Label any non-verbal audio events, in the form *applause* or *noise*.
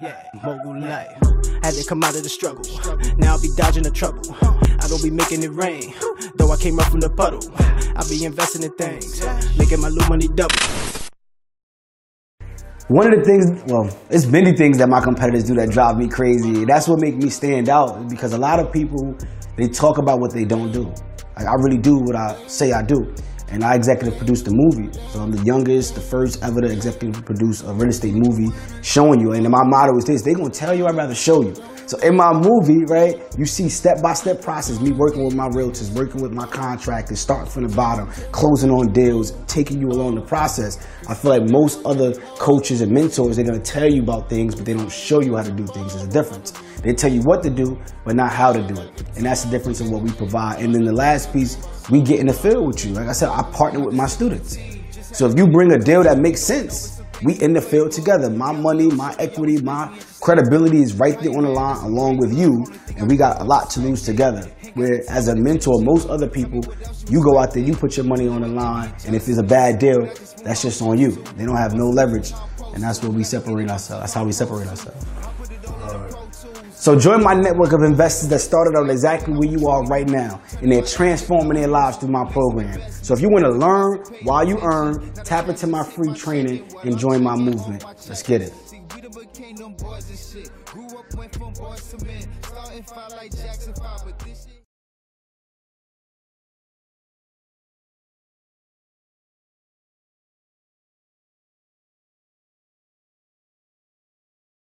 Yeah, *laughs* mogul life. Had to come out of the struggle. Now I be dodging the trouble. I don't be making it rain. Though I came up from the puddle. I be investing in things. Making my little money double. One of the things, well, it's many things that my competitors do that drive me crazy. That's what make me stand out because a lot of people, they talk about what they don't do. Like I really do what I say I do. And I executive produced the movie. So I'm the youngest, the first ever to executive produce a real estate movie showing you. And my motto is this, they gonna tell you, I'd rather show you. So in my movie, right, you see step-by-step process, me working with my realtors, working with my contractors, starting from the bottom, closing on deals, taking you along the process. I feel like most other coaches and mentors, they're gonna tell you about things, but they don't show you how to do things. There's a difference. They tell you what to do, but not how to do it. And that's the difference in what we provide. And then the last piece, we get in the field with you. Like I said, I partner with my students. So if you bring a deal that makes sense, we in the field together. My money, my equity, my credibility is right there on the line along with you, and we got a lot to lose together. Where as a mentor, most other people, you go out there, you put your money on the line, and if it's a bad deal, that's just on you. They don't have no leverage, and that's where we separate ourselves. That's how we separate ourselves. So join my network of investors that started out exactly where you are right now, and they're transforming their lives through my program. So if you want to learn while you earn, tap into my free training and join my movement. Let's get it. Grew up, went from boys to men, starting fight like Jackson 5, but this shit